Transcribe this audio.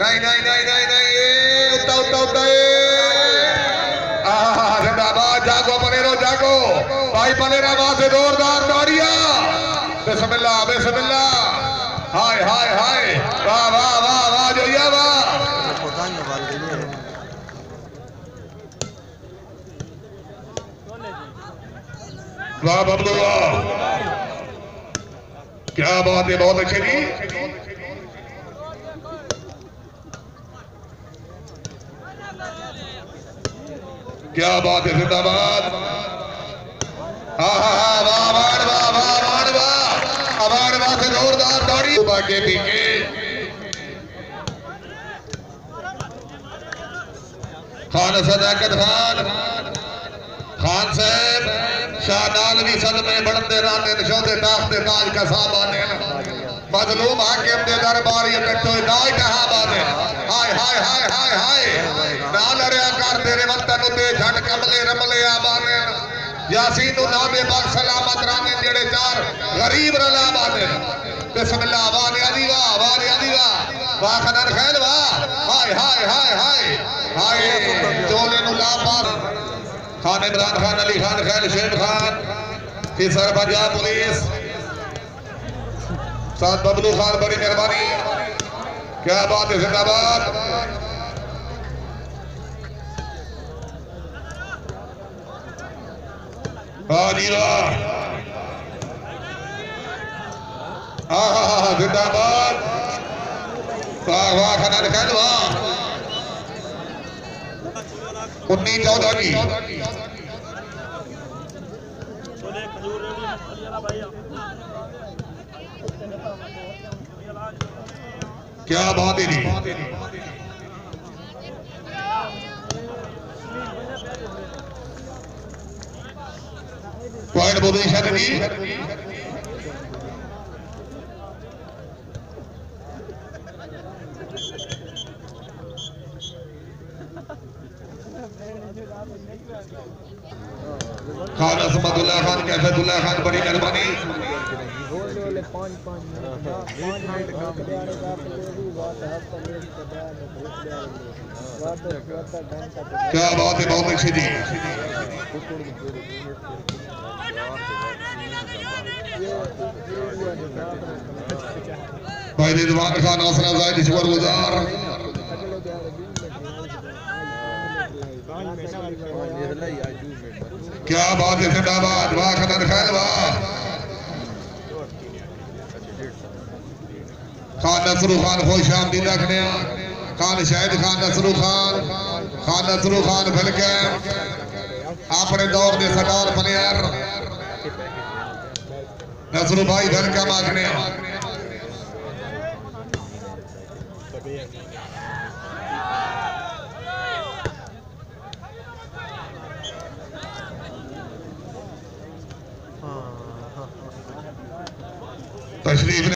نہیں نہیں نہیں نہیں نہیں اتا اتا اتا آہا زندہ آباد جاگو پنیرو جاگو بھائی پنیرا وہاں سے دوردار دوڑیا بسم اللہ بسم اللہ ہائے ہائے ہائے واہ واہ واہ واہ جو یہ واہ Portanya var کیا بات ہے بہت اچھے جی کیا بات ہے زندہ باد ہاں ہاں ہاں واہ واہ واہ واہ واہ واہ واہ واہ سے زوردار دوڑی باقی پیچھے خان صداقت خان خان صاحب شاہدال بھی صد میں بڑھتے راتے نشود تاخت تاج کا صاحب آنے ہیں مظلوم حاکم دے دربار یہ کٹو دائی کہاں بانے ہائے ہائے ہائے ہائے ہائے۔ نہ لڑیا کر، تیرے وطن تے جھٹ کملے، رملے آبانے یاسین و نام پاک سلامت رانے جڑے چار غریب رلا بانے بسم اللہ آبانے علی واہ آبانے علی واہ۔ واہ خیل واہ۔ ہائے ہائے ہائے ہائے۔ ہائے چولے نو لا پاس خان عمران خان، علی خان خیل شیب خان۔ فی سر بجا پولیس۔ ساتھ ببلو خان بڑی مہربانی۔ کیا بات ہے، زندہ باد؟ آجیوا آہا زندہ باد۔ واہ واہ خان خیل واہ۔ انیس، چودہ جی۔ کی کیا بات ہے جی؟ پوائنٹ پوزیشن جی خان عصمت اللہ خان کیفت اللہ خان بڑی مہربانی۔ پانی پانی ہاں، ہاں، ہاں، کیا بات ہے بہت اچھی جی؟ بھائی رضوان خان آسرا زاہد شکر گزار۔ کیا بات ہے زندہ باد واہ قدر خیر واہ۔ خان نصرو خان خوش آمدید رکھنے خان شاہد، خان نصرو خان۔ خان نصرو خان بھلکے اپنے دور دے سٹار پنیر نصرو بھائی بھلکے مانگنے تشریف